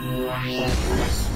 Yes.